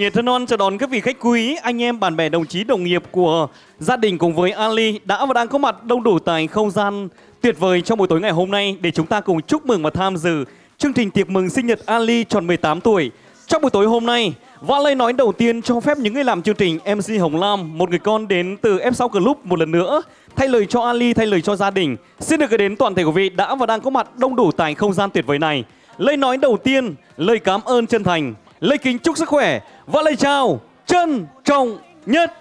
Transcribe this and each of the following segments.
Nhiệt thân hoan chào đón các vị khách quý, anh em, bạn bè, đồng chí, đồng nghiệp của gia đình cùng với Ali đã và đang có mặt đông đủ tại không gian tuyệt vời trong buổi tối ngày hôm nay để chúng ta cùng chúc mừng và tham dự chương trình tiệc mừng sinh nhật Ali tròn 18 tuổi. Trong buổi tối hôm nay, và lời nói đầu tiên cho phép những người làm chương trình MC Hồng Lam, một người con đến từ F6 Club một lần nữa, thay lời cho Ali, thay lời cho gia đình. Xin được gửi đến toàn thể quý vị đã và đang có mặt đông đủ tại không gian tuyệt vời này. Lời nói đầu tiên, lời cảm ơn chân thành, lê kính chúc sức khỏe và lời chào trân trọng nhất.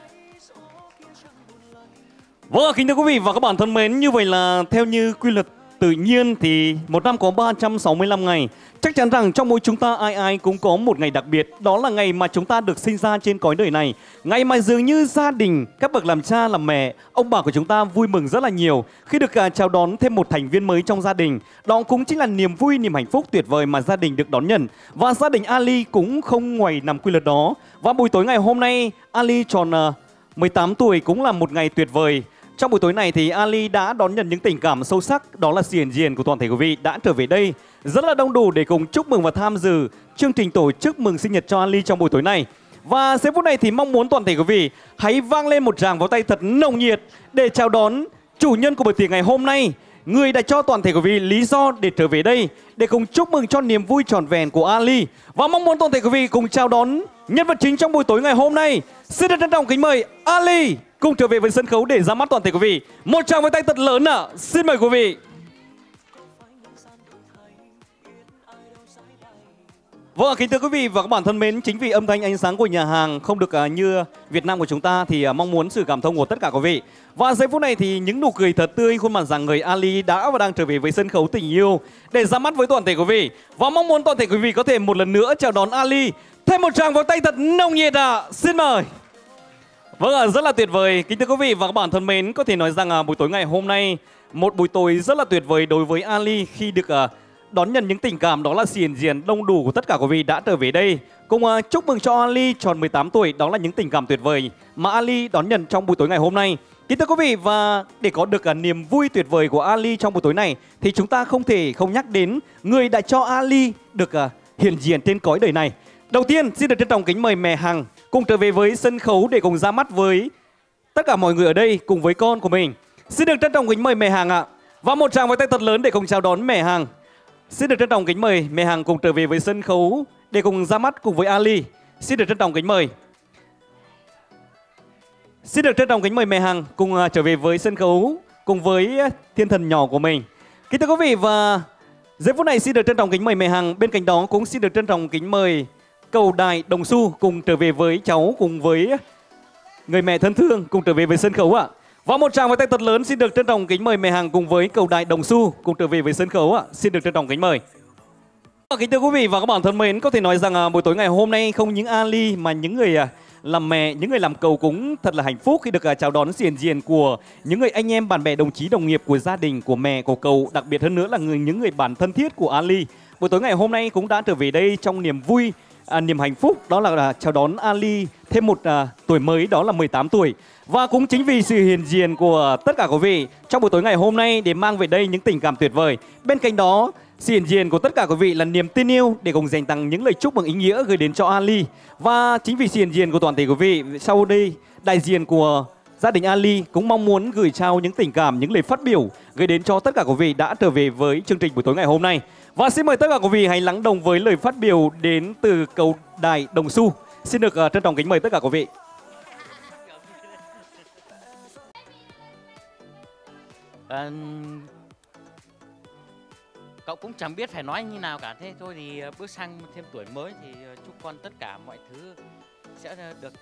Vâng, kính thưa quý vị và các bạn thân mến, như vậy là theo như quy luật tự nhiên thì một năm có 365 ngày. Chắc chắn rằng trong mỗi chúng ta ai ai cũng có một ngày đặc biệt, đó là ngày mà chúng ta được sinh ra trên cõi đời này. Ngày mà dường như gia đình, các bậc làm cha làm mẹ, ông bà của chúng ta vui mừng rất là nhiều khi được à, chào đón thêm một thành viên mới trong gia đình. Đó cũng chính là niềm vui, niềm hạnh phúc tuyệt vời mà gia đình được đón nhận. Và gia đình Ali cũng không ngoài nằm quy luật đó. Và buổi tối ngày hôm nay, Ali tròn à, 18 tuổi cũng là một ngày tuyệt vời. Trong buổi tối này thì Ali đã đón nhận những tình cảm sâu sắc, đó là sự hiện diện của toàn thể quý vị đã trở về đây rất là đông đủ để cùng chúc mừng và tham dự chương trình tổ chức mừng sinh nhật cho Ali trong buổi tối này. Và giây phút này thì mong muốn toàn thể quý vị hãy vang lên một tràng vào tay thật nồng nhiệt để chào đón chủ nhân của buổi tiệc ngày hôm nay, người đã cho toàn thể quý vị lý do để trở về đây để cùng chúc mừng cho niềm vui tròn vẹn của Ali và mong muốn toàn thể quý vị cùng chào đón nhân vật chính trong buổi tối ngày hôm nay. Xin được trân trọng kính mời Ali cùng trở về với sân khấu để ra mắt toàn thể quý vị. Một tràng với tay thật lớn ạ. Xin mời quý vị. Vâng, kính thưa quý vị và các bạn thân mến, chính vì âm thanh ánh sáng của nhà hàng không được à, như Việt Nam của chúng ta thì à, mong muốn sự cảm thông của tất cả quý vị. Và giây phút này thì những nụ cười thật tươi khuôn mặt rằng người Ali đã và đang trở về với sân khấu tình yêu để ra mắt với toàn thể quý vị. Và mong muốn toàn thể quý vị có thể một lần nữa chào đón Ali. Thêm một tràng vào tay thật nồng nhiệt ạ. Xin mời. Vâng ạ, rất là tuyệt vời. Kính thưa quý vị và các bạn thân mến, có thể nói rằng à, buổi tối ngày hôm nay Một buổi tối rất là tuyệt vời đối với Ali khi được à, đón nhận những tình cảm đó là xiền diện đông đủ của tất cả quý vị đã trở về đây. Cùng à, chúc mừng cho Ali tròn 18 tuổi, đó là những tình cảm tuyệt vời mà Ali đón nhận trong buổi tối ngày hôm nay. Kính thưa quý vị và để có được à, niềm vui tuyệt vời của Ali trong buổi tối này thì chúng ta không thể không nhắc đến người đã cho Ali được hiện diện trên cõi đời này. Đầu tiên xin được trân trọng kính mời mẹ Hằng cùng trở về với sân khấu để cùng ra mắt với tất cả mọi người ở đây cùng với con của mình. Xin được trân trọng kính mời mẹ hàng ạ. Và một tràng vỗ tay thật lớn để cùng chào đón mẹ hàng Xin được trân trọng kính mời mẹ hàng cùng trở về với sân khấu để cùng ra mắt cùng với Ali. Xin được trân trọng kính mời. Xin được trân trọng kính mời mẹ hàng cùng à, trở về với sân khấu cùng với thiên thần nhỏ của mình. Kính thưa quý vị và giây phút này xin được trân trọng kính mời mẹ hàng Bên cạnh đó cũng xin được trân trọng kính mời cầu đài Đồng Xu cùng trở về với cháu cùng với người mẹ thân thương cùng trở về với sân khấu ạ. Và một tràng vỗ tay thật lớn xin được trân trọng kính mời mẹ hàng cùng với cầu đài Đồng Xu cùng trở về với sân khấu ạ. Xin được trân trọng kính mời. Kính thưa quý vị và các bạn thân mến, có thể nói rằng à, buổi tối ngày hôm nay không những Ali mà những người à, làm mẹ, những người làm cầu cũng thật là hạnh phúc khi được à, chào đón diện diện của những người anh em, bạn bè, đồng chí, đồng nghiệp của gia đình, của mẹ, của cầu, đặc biệt hơn nữa là người những người bạn thân thiết của Ali. Buổi tối ngày hôm nay cũng đã trở về đây trong niềm vui, à, niềm hạnh phúc đó là, là chào đón Ali thêm một à, tuổi mới đó là 18 tuổi. Và cũng chính vì sự hiền diện của tất cả quý vị trong buổi tối ngày hôm nay để mang về đây những tình cảm tuyệt vời. Bên cạnh đó, sự hiền diện của tất cả quý vị là niềm tin yêu để cùng dành tặng những lời chúc mừng ý nghĩa gửi đến cho Ali. Và chính vì sự hiền diện của toàn thể quý vị, sau đây đại diện của gia đình Ali cũng mong muốn gửi trao những tình cảm, những lời phát biểu gửi đến cho tất cả quý vị đã trở về với chương trình buổi tối ngày hôm nay. Và xin mời tất cả quý vị hãy lắng đồng với lời phát biểu đến từ cầu đài Đồng Xu. Xin được ờ, trân trọng kính mời tất cả quý vị. À, cậu cũng chẳng biết phải nói như nào cả thế thôi thì ờ, bước sang thêm tuổi mới thì ờ, chúc con tất cả mọi thứ sẽ được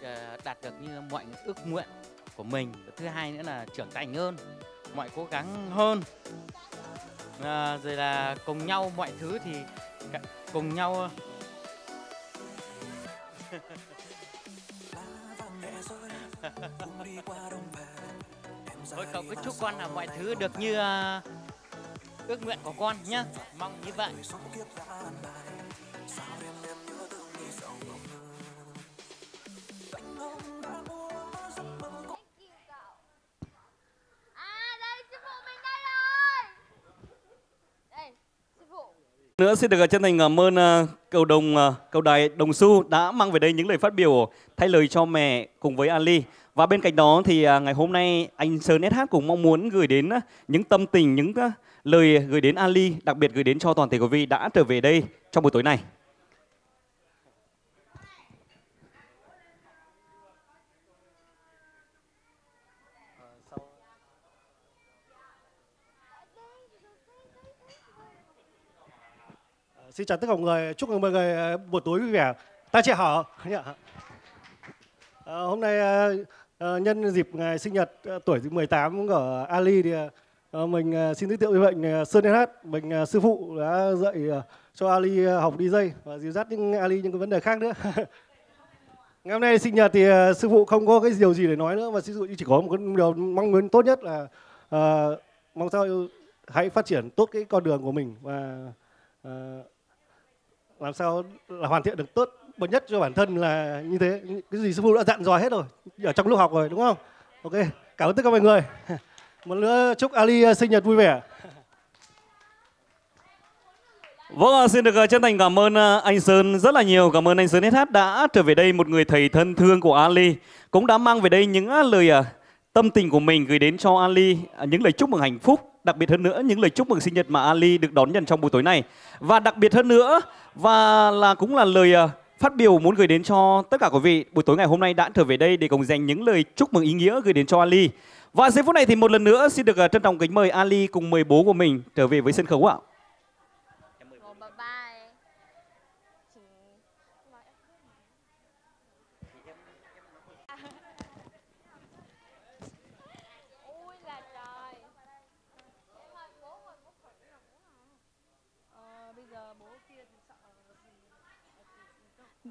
đạt được như mọi ước nguyện của mình thứ hai nữa là trưởng thành hơn mọi cố gắng hơn à, rồi là cùng nhau mọi thứ thì cùng nhau ờ. thôi cậu cứ chúc con là mọi thứ được như uh, ước nguyện của con nhá. Mong như vậy. Nữa xin được chân thành cảm ơn ờ, cầu đồng ờ, cầu đài Đồng Xu đã mang về đây những lời phát biểu thay lời cho mẹ cùng với Ali. Và bên cạnh đó thì ờ, ngày hôm nay anh Sơn SH cũng mong muốn gửi đến những tâm tình, những lời gửi đến Ali, đặc biệt gửi đến cho toàn thể quý vị đã trở về đây trong buổi tối này. Xin chào tất cả mọi người, chúc mừng mọi người ờ, buổi tối vui vẻ. Ta chị hảo. Dạ. Ờ, hôm nay ờ, nhân dịp ngày sinh nhật tuổi 18 của Ali thì mình xin giới thiệu với bệnh ờ, Sơn hát mình sư phụ đã dạy cho Ali học DJ và dìu dắt những Ali những cái vấn đề khác nữa. Ngày hôm nay sinh nhật thì sư phụ không có cái điều gì để nói nữa mà sư phụ chỉ có một cái điều mong muốn tốt nhất là uh, mong sao hãy phát triển tốt cái con đường của mình và uh, làm sao là hoàn thiện được tốt bậc nhất cho bản thân là như thế cái gì sư phụ đã dặn dò hết rồi ở trong lúc học rồi đúng không ok cảm ơn tất cả mọi người một nữa chúc Ali ờ, sinh nhật vui vẻ Vâng, xin được ờ, chân thành cảm ơn ờ, anh Sơn rất là nhiều. Cảm ơn anh Sơn SH đã trở về đây một người thầy thân thương của Ali. Cũng đã mang về đây những lời tâm tình của mình gửi đến cho Ali, những lời chúc mừng hạnh phúc. Đặc biệt hơn nữa, những lời chúc mừng sinh nhật mà Ali được đón nhận trong buổi tối này. Và đặc biệt hơn nữa, và là cũng là lời ờ, phát biểu muốn gửi đến cho tất cả quý vị buổi tối ngày hôm nay đã trở về đây để cùng dành những lời chúc mừng ý nghĩa gửi đến cho Ali. Và giây phút này thì một lần nữa xin được ờ, trân trọng kính mời Ali cùng mời bố của mình trở về với sân khấu ạ.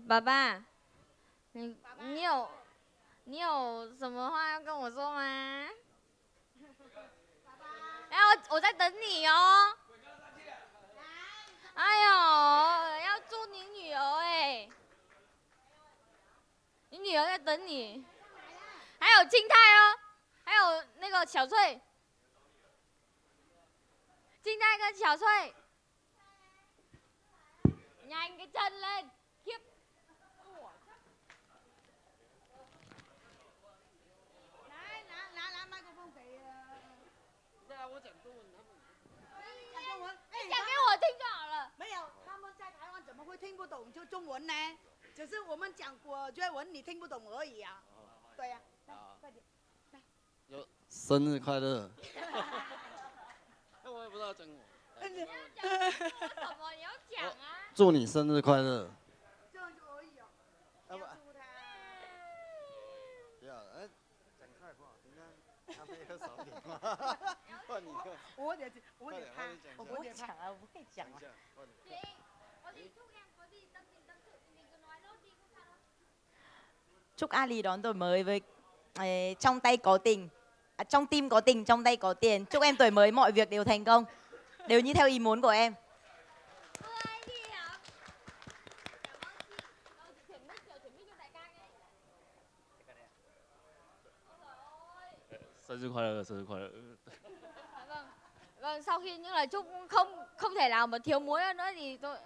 爸爸，你你有你有什么话要跟我说吗？哎哎，我我在等你哦。哎呦，要祝你女儿哎，你女儿在等你。还有静态哦，还有那个小翠，静态跟小翠。nhanh cái chân lên khiếp Đấy, 拿拿拿麦克风给呃。中文，哎讲给我听就好了没有，他们在台湾怎么会听不懂就中文呢？只是我们讲国粤文你听不懂而已啊。对呀、来快点。来生日快乐！我也不知道中文。你要讲。什么你要讲啊祝你生日快乐！这样就可以哦。要不要祝他。不要，哎，讲太话，人家咖啡喝少点嘛。换你喝，我得我得我一下我得他。啊，我不会讲讲一下，快 chúc Ali đón tuổi mới với ấy, trong tay có tình. À, trong tim có tình trong tay có tiền. Chúc em tuổi mới mọi việc đều thành công. Đều như theo ý muốn của em. Sinh nhật khoa sinh nhật khoa vâng vâng sau khi những lời chúc không không thể nào mà thiếu muối nữa thì tôi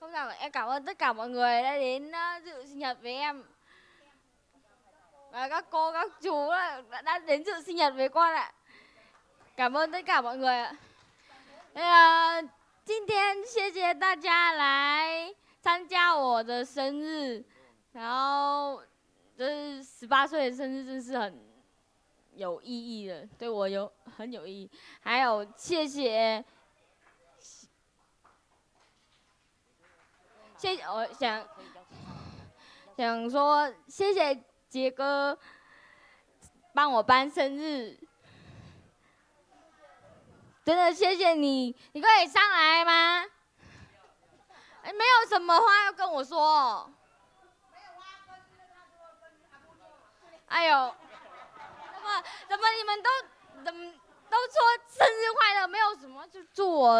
không sao em cảm ơn tất cả mọi người đã đến ờ, dự sinh nhật với em. Và các cô các chú đã, đến dự sinh nhật với con ạ cảm ơn tất cả mọi người ạ Thế là 今天谢谢大家来参加我的生日，然后就是十八岁的生日，真是很有意义的，对我有很有意义。还有谢谢，谢我想想说谢谢杰哥帮我办生日，真的谢谢你，你可以上来吗？哎，没有什么话要跟我说。哎呦，怎么怎么你们都怎么都说生日快乐，没有什么就祝我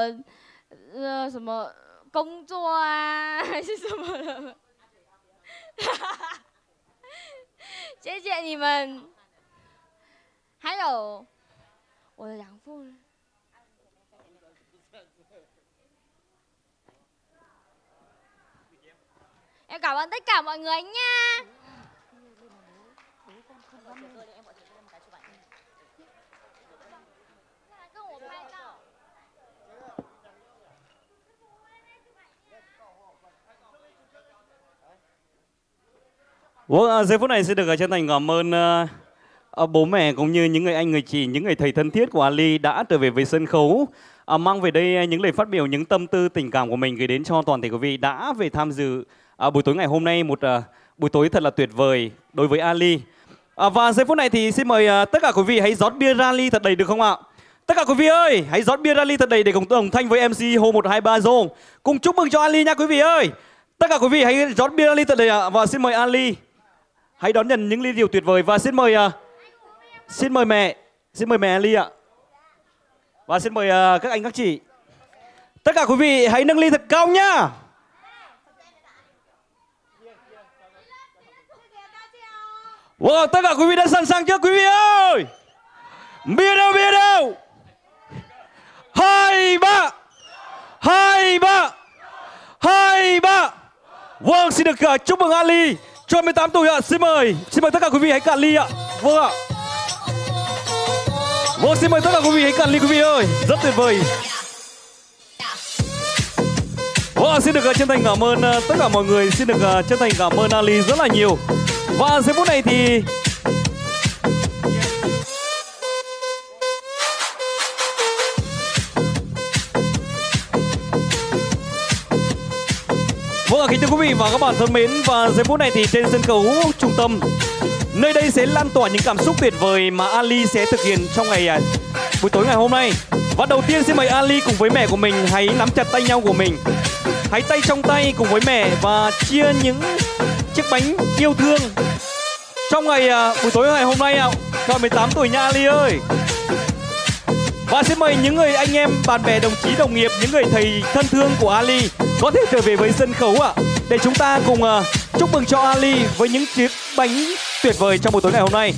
呃什么工作啊还是什么的？谢谢你们，还有我的养父呢。Em cảm ơn tất cả mọi người nha. Vâng, à, giây phút này xin được à, chân thành cảm ơn uh, bố mẹ cũng như những người anh, người chị, những người thầy thân thiết của Ali đã trở về với sân khấu. À, mang về đây những lời phát biểu, những tâm tư, tình cảm của mình gửi đến cho toàn thể quý vị đã về tham dự à, buổi tối ngày hôm nay một à, buổi tối thật là tuyệt vời đối với Ali. À, và giây phút này thì xin mời à, tất cả quý vị hãy rót bia rally thật đầy được không ạ? Tất cả quý vị ơi, hãy rót bia rally thật đầy để cùng đồng thanh với MC Hồ 123 Zone. Cùng chúc mừng cho Ali nha quý vị ơi. Tất cả quý vị hãy rót bia rally thật đầy ạ. Và xin mời Ali hãy đón nhận những ly rượu tuyệt vời và xin mời uh, xin mời mẹ xin mời mẹ ly ạ và xin mời uh, các anh các chị tất cả quý vị hãy nâng ly thật cao nhá Wow, tất cả quý vị đã sẵn sàng chưa quý vị ơi? Bia đâu, bia đâu? Hai ba, hai ba, hai ba. Vâng, xin được uh, chúc mừng Ali cho 18 tuổi ạ. Xin mời, xin mời tất cả quý vị hãy cạn ly ạ. Vâng ạ. Vâng, xin mời tất cả quý vị hãy cạn ly quý vị ơi. Rất tuyệt vời. Vâng, xin được à, chân thành cảm ơn à, tất cả mọi người. Xin được à, chân thành cảm ơn Ali rất là nhiều. Và giây phút này thì Vâng, ạ, kính thưa quý vị và các bạn thân mến và giây phút này thì trên sân khấu trung tâm nơi đây sẽ lan tỏa những cảm xúc tuyệt vời mà Ali sẽ thực hiện trong ngày à, buổi tối ngày hôm nay. Và đầu tiên xin mời Ali cùng với mẹ của mình hãy nắm chặt tay nhau của mình. Hãy tay trong tay cùng với mẹ và chia những chiếc bánh yêu thương trong ngày à, buổi tối ngày hôm nay ạ. Cho 18 tuổi nha Ali ơi. Và xin mời những người anh em, bạn bè, đồng chí, đồng nghiệp, những người thầy thân thương của Ali có thể trở về với sân khấu ạ. Để chúng ta cùng uh, chúc mừng cho Ali với những chiếc bánh tuyệt vời trong buổi tối ngày hôm nay.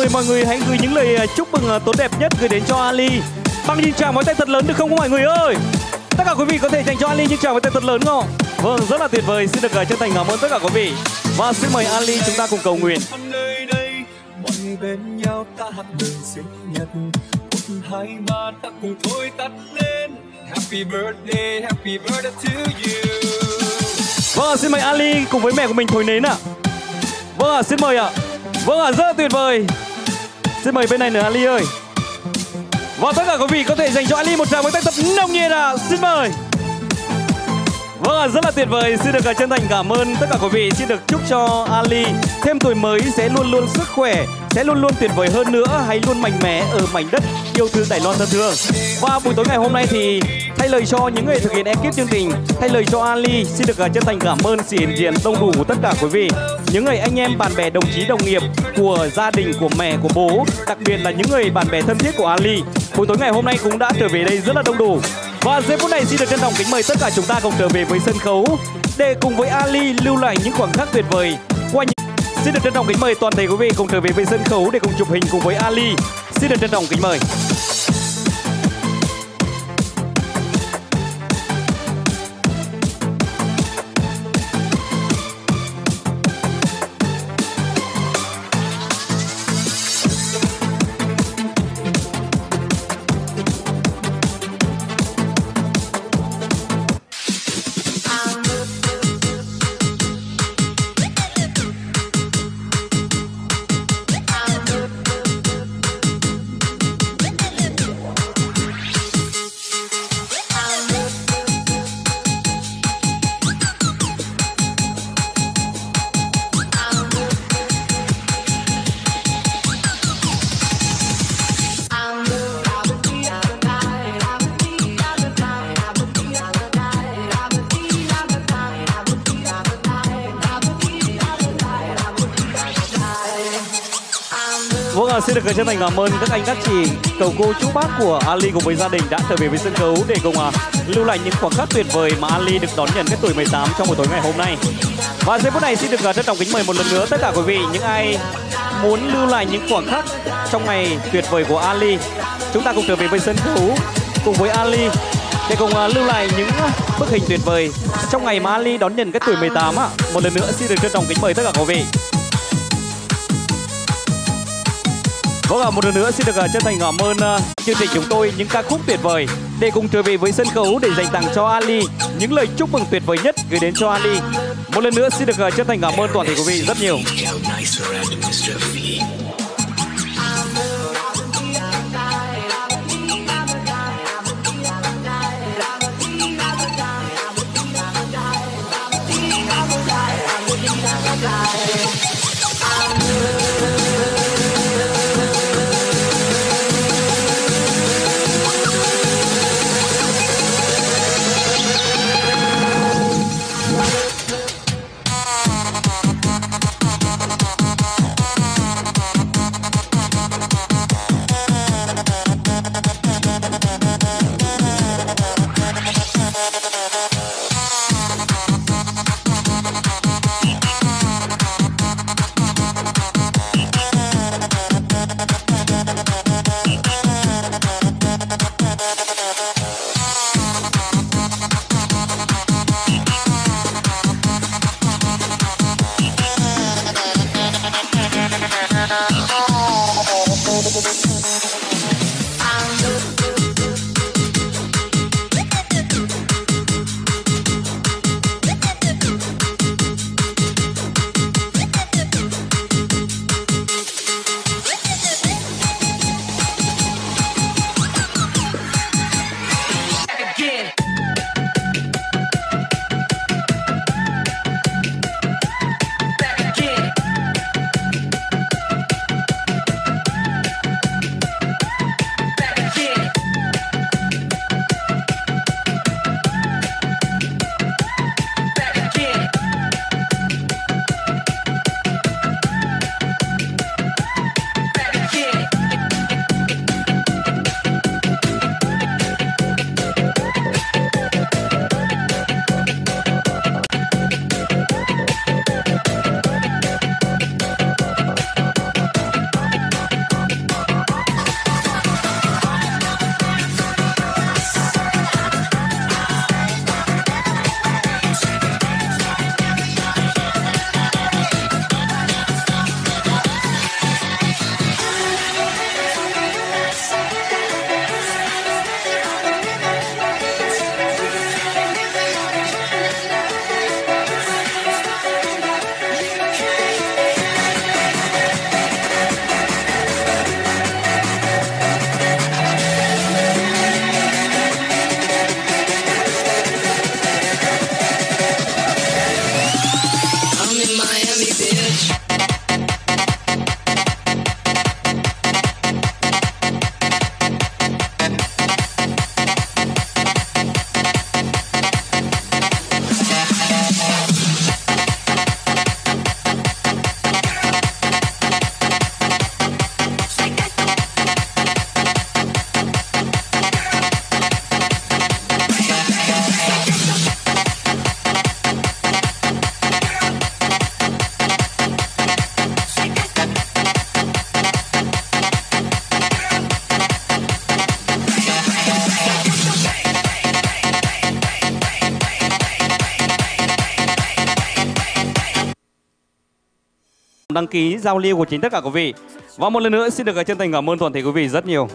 Mời mọi người hãy gửi những lời ờ, chúc mừng ờ, tốt đẹp nhất gửi đến cho Ali bằng những tràng pháo tay thật lớn được không mọi người ơi? Tất cả quý vị có thể dành cho Ali những tràng pháo tay thật lớn không? Vâng, rất là tuyệt vời. Xin được ờ, chân thành cảm ơn tất cả quý vị. Và xin mời Ali chúng ta cùng cầu nguyện. bên nhau ta hát mừng sinh nhật một hai ba ta cùng thôi tắt lên happy birthday happy birthday to you Vâng, xin mời Ali cùng với mẹ của mình thổi nến ạ. Vâng, ạ, xin mời ạ. Vâng, ạ, rất là tuyệt vời. Xin mời bên này nữa Ali ơi. Và tất cả quý vị có thể dành cho Ali một tràng với tay thật nồng nhiệt ạ. Xin mời. Vâng, ạ, rất là tuyệt vời. Xin được à, chân thành cảm ơn tất cả quý vị. Xin được chúc cho Ali thêm tuổi mới sẽ luôn luôn sức khỏe, sẽ luôn luôn tuyệt vời hơn nữa, hãy luôn mạnh mẽ ở mảnh đất yêu thương Đài Loan thân thương. Và buổi tối ngày hôm nay thì thay lời cho những người thực hiện ekip chương trình, thay lời cho Ali xin được à, chân thành cảm ơn sự hiện diện đông đủ của tất cả quý vị, những người anh em, bạn bè, đồng chí, đồng nghiệp của gia đình, của mẹ, của bố, đặc biệt là những người bạn bè thân thiết của Ali. Buổi tối ngày hôm nay cũng đã trở về đây rất là đông đủ. Và giây phút này xin được trân trọng kính mời tất cả chúng ta cùng trở về với sân khấu để cùng với Ali lưu lại những khoảnh khắc tuyệt vời qua những Xin được trân trọng kính mời toàn thể quý vị cùng trở về với sân khấu để cùng chụp hình cùng với Ali. Xin được trân trọng kính mời. Vâng ạ, được chân thành cảm ơn các anh các chị, cầu cô chú bác của Ali cùng với gia đình đã trở về với sân khấu để cùng à, lưu lại những khoảnh khắc tuyệt vời mà Ali được đón nhận cái tuổi 18 trong buổi tối ngày hôm nay. Và giây phút này xin được à, trân trọng kính mời một lần nữa tất cả quý vị những ai muốn lưu lại những khoảnh khắc trong ngày tuyệt vời của Ali, chúng ta cùng trở về với sân khấu cùng với Ali để cùng uh, lưu lại những bức hình tuyệt vời trong ngày mà Ali đón nhận cái tuổi 18 ạ. Một lần nữa xin được trân trọng kính mời tất cả quý vị. Vâng ạ, một lần nữa xin được à, chân thành cảm ơn à, chương trình chúng tôi những ca khúc tuyệt vời để cùng trở về với sân khấu để dành tặng cho Ali những lời chúc mừng tuyệt vời nhất gửi đến cho Ali. Một lần nữa xin được à, chân thành cảm ơn toàn thể quý vị rất nhiều. Đăng ký giao lưu của chính tất cả quý vị. Và một lần nữa, xin được chân thành cảm ơn toàn thể quý vị rất nhiều.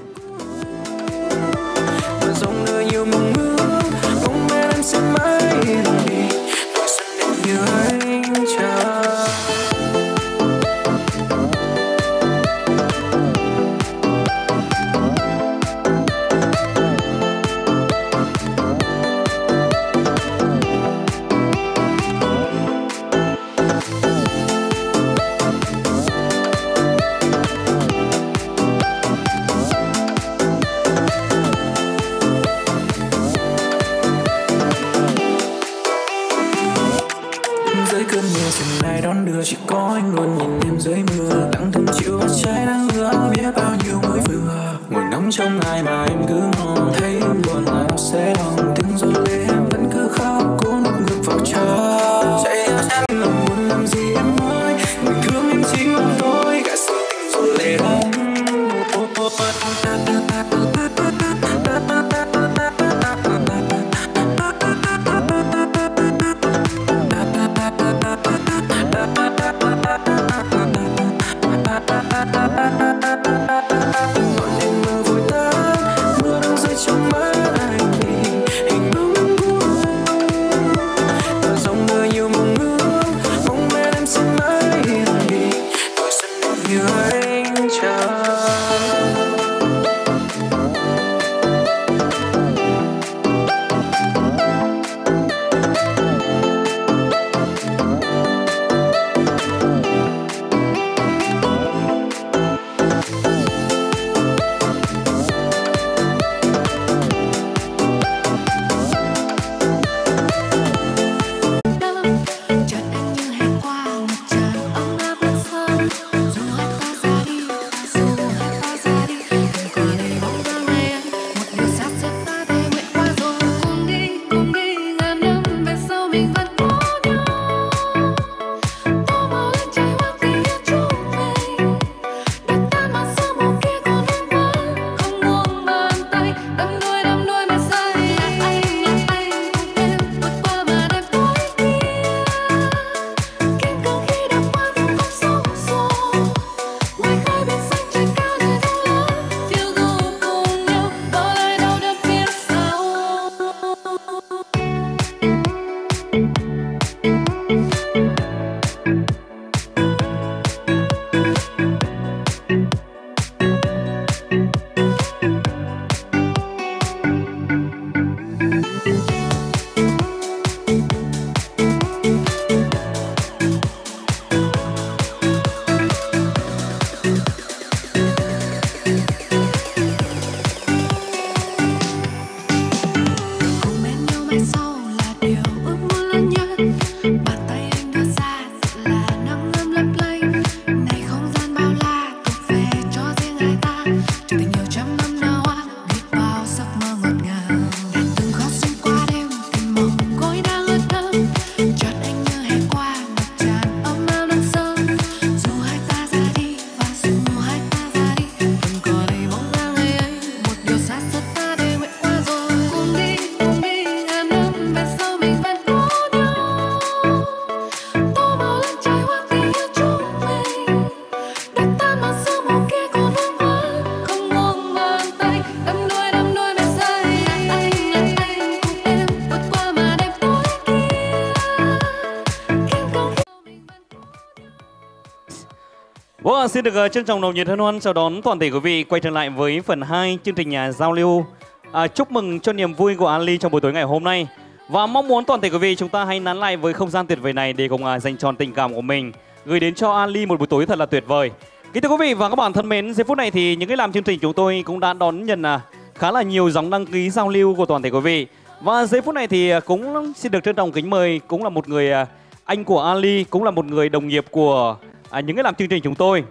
Xin được ờ, trân trọng nồng nhiệt hân hoan chào đón toàn thể quý vị quay trở lại với phần 2 chương trình nhà giao lưu. À, chúc mừng cho niềm vui của Ali trong buổi tối ngày hôm nay. Và mong muốn toàn thể quý vị chúng ta hãy nán lại với không gian tuyệt vời này để cùng à, dành tròn tình cảm của mình gửi đến cho Ali một buổi tối thật là tuyệt vời. Kính thưa quý vị và các bạn thân mến, giây phút này thì những cái làm chương trình chúng tôi cũng đã đón nhận à, khá là nhiều dòng đăng ký giao lưu của toàn thể quý vị. Và giây phút này thì à, cũng xin được trân trọng kính mời cũng là một người à, anh của Ali, cũng là một người đồng nghiệp của à, những cái làm chương trình chúng tôi.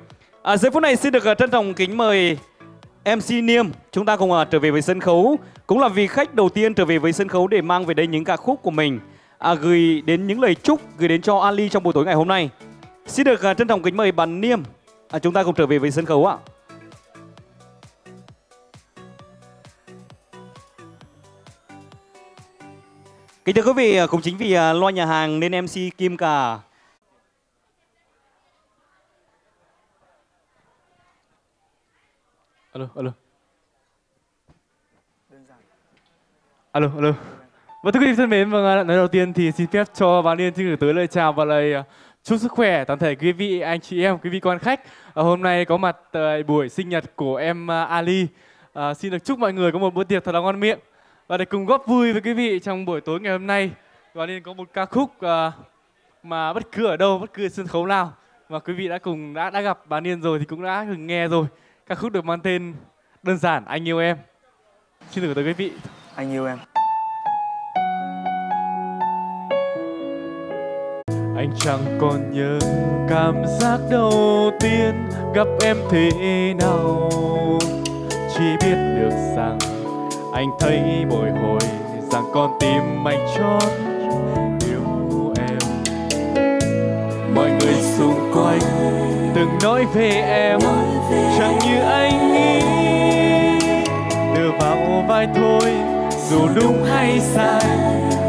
À, giây phút này xin được à, trân trọng kính mời MC Niêm chúng ta cùng à, trở về với sân khấu cũng là vị khách đầu tiên trở về với sân khấu để mang về đây những ca khúc của mình à, gửi đến những lời chúc gửi đến cho Ali trong buổi tối ngày hôm nay. Xin được à, trân trọng kính mời bạn Niêm à, chúng ta cùng trở về với sân khấu ạ. Kính thưa quý vị, à, cũng chính vì à, loa nhà hàng nên MC Kim Cà alo alo. Alo alo. Và thưa quý vị thân mến vâng à, nói đầu tiên thì xin phép cho bà Liên xin gửi tới lời chào và lời à, chúc sức khỏe toàn thể quý vị anh chị em quý vị quan khách. À, hôm nay có mặt tại buổi sinh nhật của em à, Ali. À, xin được chúc mọi người có một bữa tiệc thật là ngon miệng. Và để cùng góp vui với quý vị trong buổi tối ngày hôm nay bà Liên có một ca khúc à, mà bất cứ ở đâu bất cứ sân khấu nào mà quý vị đã cùng đã đã gặp bà liên rồi thì cũng đã từng nghe rồi ca khúc được mang tên đơn giản anh yêu em. Xin được gửi tới quý vị. Anh yêu em. Anh chẳng còn nhớ cảm giác đầu tiên gặp em thế nào. Chỉ biết được rằng anh thấy bồi hồi rằng con tim anh chót nói về em, chẳng như anh nghĩ. Đưa vào vai thôi, dù đúng hay sai,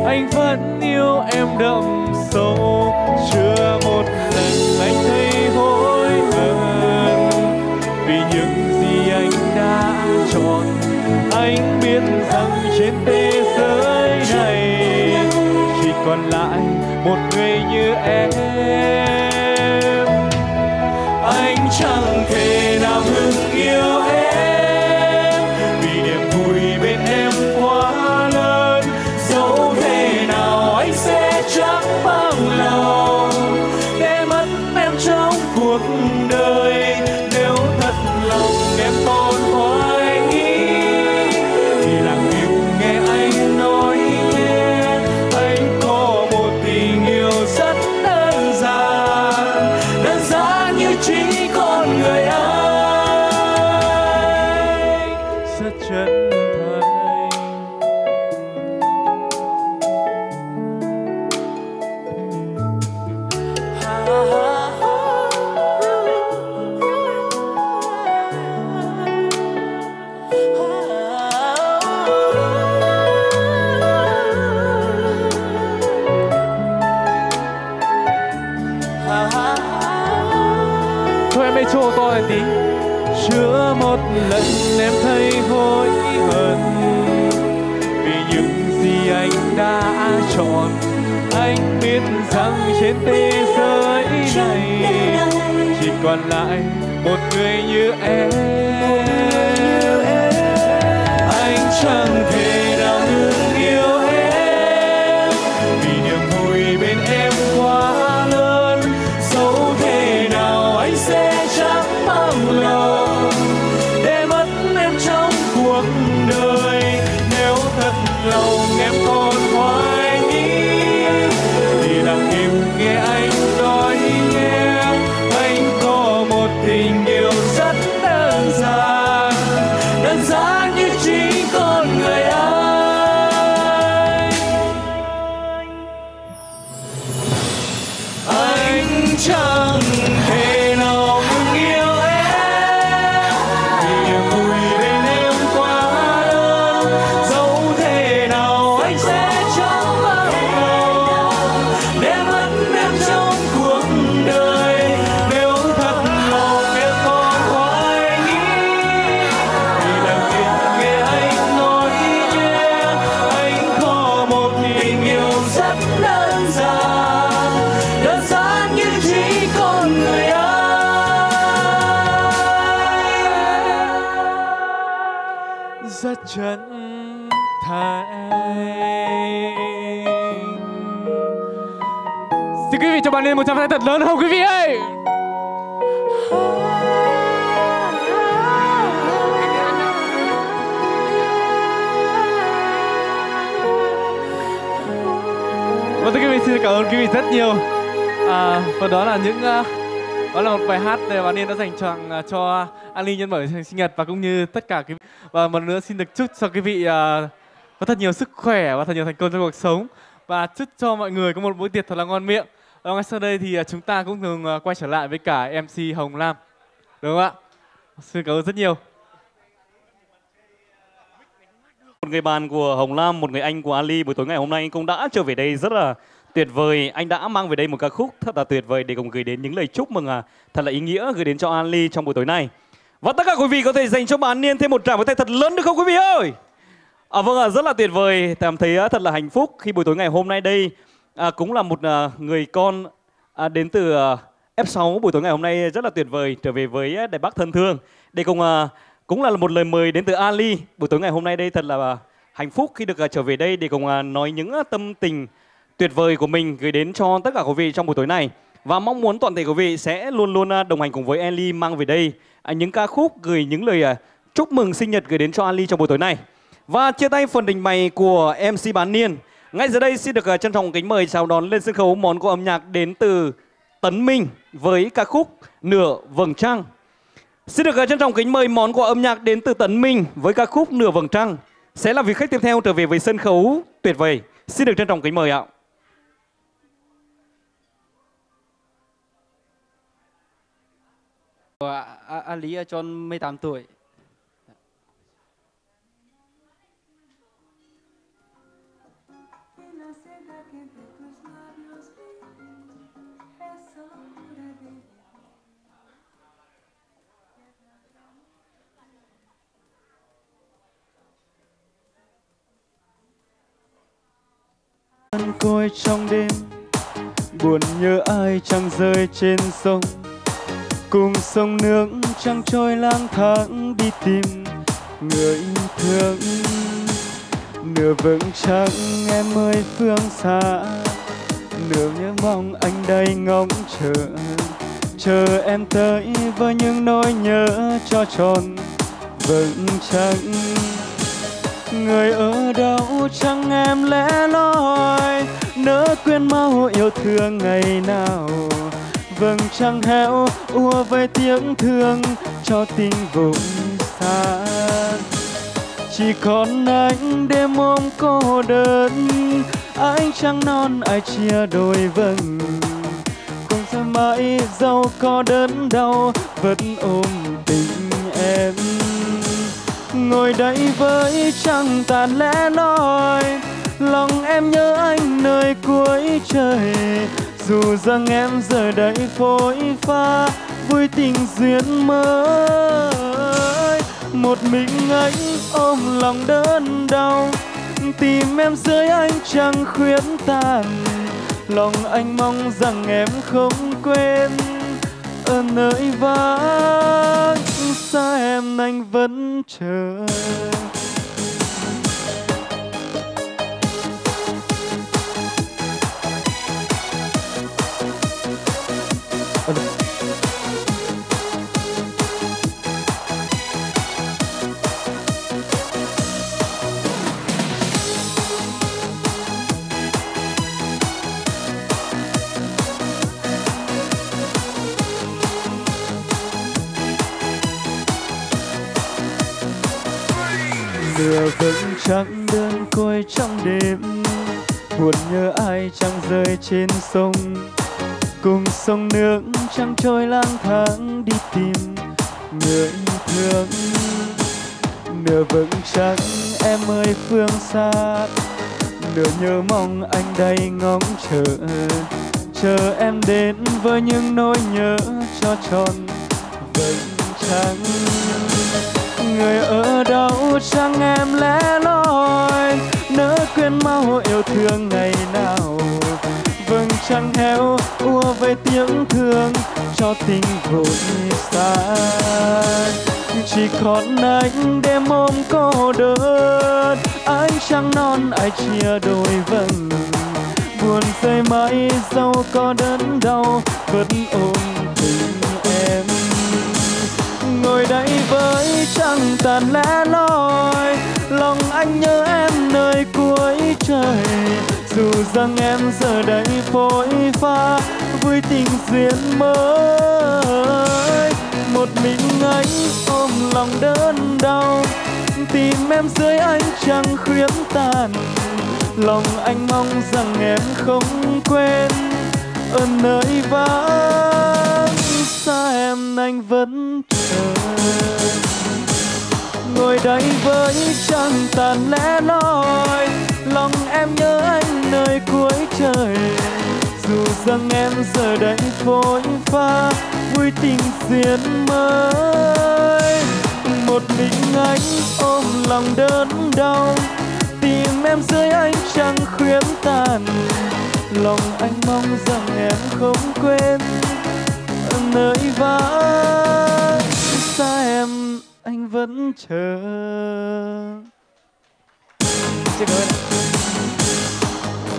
anh vẫn yêu em đậm sâu. Chưa một lần anh thấy hối hận, vì những gì anh đã chọn. Anh biết rằng trên thế giới này, chỉ còn lại một người như em chẳng thể nào ngừng yêu em. Còn lại một người như em. Cảm ơn quý vị rất nhiều à, Và đó là những à, đó là một bài hát để bà yên đã dành cho à, cho Ali nhân buổi sinh nhật và cũng như tất cả quý vị và một lần nữa xin được chúc cho quý vị uh, có thật nhiều sức khỏe và thật nhiều thành công trong cuộc sống và chúc cho mọi người có một bữa tiệc thật là ngon miệng. Và ngay sau đây thì à, chúng ta cũng thường quay trở lại với cả MC Hồng Lam. Đúng không ạ? Xin cảm ơn rất nhiều. Một người bạn của Hồng Lam, một người anh của Ali buổi tối ngày hôm nay cũng đã trở về đây rất là tuyệt vời. Anh đã mang về đây một ca khúc thật là tuyệt vời để cùng gửi đến những lời chúc mừng à, thật là ý nghĩa gửi đến cho Ali trong buổi tối nay. Và tất cả quý vị có thể dành cho bạn Niên thêm một tràng vỗ tay thật lớn được không quý vị ơi? À, vâng ạ, rất là tuyệt vời. Cảm thấy à, thật là hạnh phúc khi buổi tối ngày hôm nay đây à, cũng là một à, người con à, đến từ à, F6 buổi tối ngày hôm nay rất là tuyệt vời trở về với à, Đài Bắc thân thương. để cùng à, cũng là một lời mời đến từ Ali. Buổi tối ngày hôm nay đây thật là à, hạnh phúc khi được à, trở về đây để cùng à, nói những à, tâm tình tuyệt vời của mình gửi đến cho tất cả quý vị trong buổi tối này. Và mong muốn toàn thể quý vị sẽ luôn luôn à, đồng hành cùng với Ali mang về đây à, những ca khúc gửi những lời à, chúc mừng sinh nhật gửi đến cho Ali trong buổi tối này. Và chia tay phần trình bày của MC Bán Niên. Ngay giờ đây xin được trân trọng kính mời chào đón lên sân khấu món quà âm nhạc đến từ Tấn Minh với ca khúc Nửa Vầng Trăng. Xin được trân trọng kính mời món quà âm nhạc đến từ Tấn Minh với ca khúc Nửa Vầng Trăng. Sẽ là vị khách tiếp theo trở về với sân khấu tuyệt vời. Xin được trân trọng kính mời ạ. Của A, A Lý ở cho 18 tuổi. côi trong đêm buồn nhớ ai chẳng rơi trên sông cùng sông nước trăng trôi lang thang đi tìm người thương. Nửa vững trăng em ơi phương xa, nửa nhớ mong anh đây ngóng chờ. Chờ em tới với những nỗi nhớ cho tròn vững trăng. Người ở đâu chẳng em lẽ loi, nỡ quên mau yêu thương ngày nào vầng trăng héo ua với tiếng thương cho tình vùng xa chỉ còn anh đêm ôm cô đơn anh trăng non ai chia đôi vầng cùng sẽ mãi dẫu có đớn đau, vẫn ôm tình em. Ngồi đây với trăng tàn lẽ loi, lòng em nhớ anh nơi cuối trời dù rằng em giờ đây phôi pha, vui tình duyên mới. Một mình anh ôm lòng đớn đau, tìm em dưới anh chẳng khuyến tàn. Lòng anh mong rằng em không quên ở nơi vắng xa em anh vẫn chờ. Lừa vững trăng đơn côi trong đêm, buồn nhớ ai chẳng rơi trên sông. Cùng sông nước trăng trôi lang thang đi tìm người thương. Nửa vững chắc em ơi, phương xa nửa nhớ mong anh đây ngóng chờ. Chờ em đến với những nỗi nhớ cho tròn vầng trăng người ở đâu chẳng em lẻ loi, nỡ quên mau yêu thương ngày nào vầng trăng héo ua với tiếng thương cho tình vội xa chỉ còn anh đêm ôm cô đơn anh trăng non, ai chia đôi vầng buồn rơi mãi dẫu có đớn đau, vẫn ôm tình em. Ngồi đây với trăng tàn lẽ loi, lòng anh nhớ em nơi cuối trời dù rằng em giờ đây phôi pha với tình duyên mới. Một mình anh ôm lòng đớn đau, tìm em dưới anh chẳng khuyến tàn. Lòng anh mong rằng em không quên ở nơi vắng xa em anh vẫn chờ. Ngồi đây với trăng tàn lẽ loi lòng em nhớ anh nơi cuối trời. Dù rằng em giờ đây phôi pha, vui tình duyên mới. Một mình anh ôm lòng đớn đau, tìm em dưới anh chẳng khuyến tàn. Lòng anh mong rằng em không quên, nơi vắng xa em anh vẫn chờ. Xin ơn.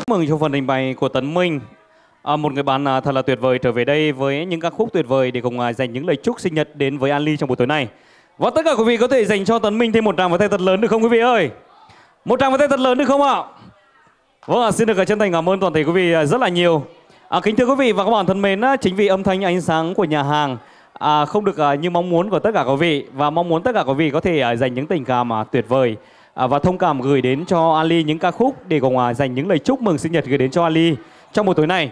Mừng cho phần trình bày của Tấn Minh. À, một người bạn à, thật là tuyệt vời trở về đây với những ca khúc tuyệt vời để cùng à, dành những lời chúc sinh nhật đến với Ali trong buổi tối này. Và tất cả quý vị có thể dành cho Tấn Minh thêm một tràng vào tay thật lớn được không quý vị ơi? Một tràng vào tay thật lớn được không ạ? Vâng ạ, xin được chân thành cảm ơn toàn thể quý vị à, rất là nhiều. À, kính thưa quý vị và các bạn thân mến, á, chính vì âm thanh ánh sáng của nhà hàng à, không được à, như mong muốn của tất cả quý vị và mong muốn tất cả quý vị có thể à, dành những tình cảm à, tuyệt vời à, và thông cảm gửi đến cho Ali những ca khúc để cùng Hòa dành những lời chúc mừng sinh nhật gửi đến cho Ali trong buổi tối này.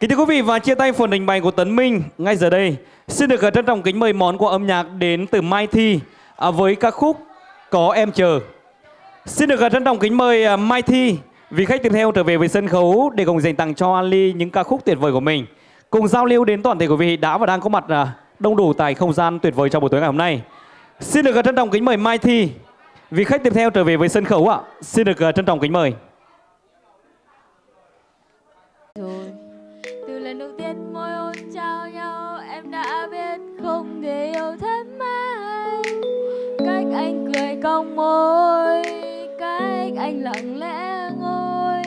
Kính thưa quý vị và chia tay phần trình bày của Tấn Minh ngay giờ đây. Xin được à, trân trọng kính mời món quà âm nhạc đến từ Mai Thi à, với ca khúc Có Em Chờ. Xin được à, trân trọng kính mời Mai Thi vị khách tiếp theo trở về với sân khấu để cùng dành tặng cho Ali những ca khúc tuyệt vời của mình. Cùng giao lưu đến toàn thể quý vị đã và đang có mặt đông đủ tại không gian tuyệt vời trong buổi tối ngày hôm nay. Xin được trân trọng kính mời Mai Thi vị khách tiếp theo trở về với sân khấu ạ. Xin được ờ, trân trọng kính mời. rồi, từ lần đầu tiên môi hôn trao nhau, em đã biết không thể yêu thêm ai cách anh cười cong môi, cách anh lặng lẽ ngồi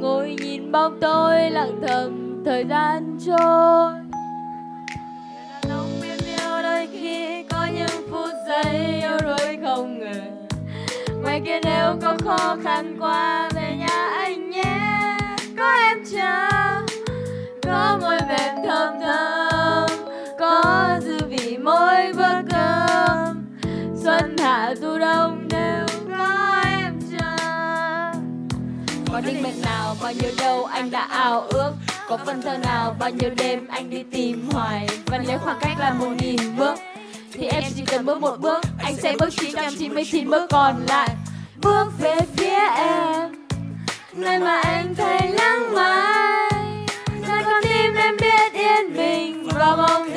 ngồi nhìn bóng tôi lặng thầm, thời gian trôi ngoài kia nếu có khó khăn qua về nhà anh nhé. Có em chờ có môi mềm thơm thơm, có dư vị mỗi bữa cơm. Xuân hạ, thu đông đều có em chờ có định mệnh nào, bao nhiêu đâu anh đã ao ước. Có phần thơ nào, bao nhiêu đêm anh đi tìm hoài. Và nếu khoảng cách là một nghìn bước, thì em chỉ cần bước một bước. Anh sẽ bước 999 bước còn lại bước về phía em. Nơi mà anh thấy lắng mai, nơi con tim em biết yên bình và mong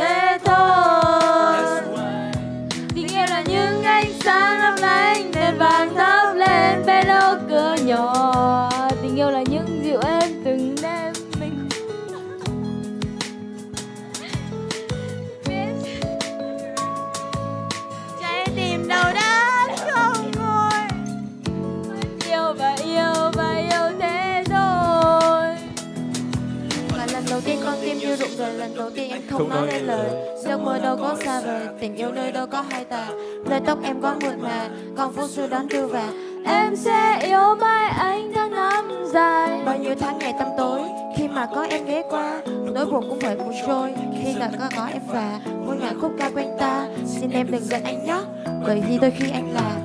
không nói lên lời. Giấc mơ đâu có xa vời Tình yêu nơi đâu có hai tà. Nơi tóc em có mượt mà Còn phút xưa đón đưa và em sẽ yêu mãi anh tháng năm dài. Bao nhiêu tháng ngày tăm tối Khi mà có em ghé qua Nỗi buồn cũng phải buồn trôi. Khi gặp có có em và Muôn ngàn khúc ca quanh ta. Xin em đừng giận anh nhé Bởi vì đôi khi anh là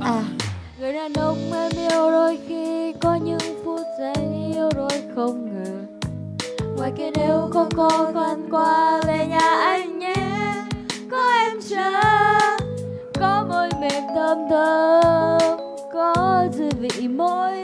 À. Người đàn ông em yêu đôi khi có những phút giây yêu đôi không ngờ ngoài kia nếu có khó khăn qua về nhà anh nhé. Có em chờ, có môi mềm thơm thơm, có dư vị mỗi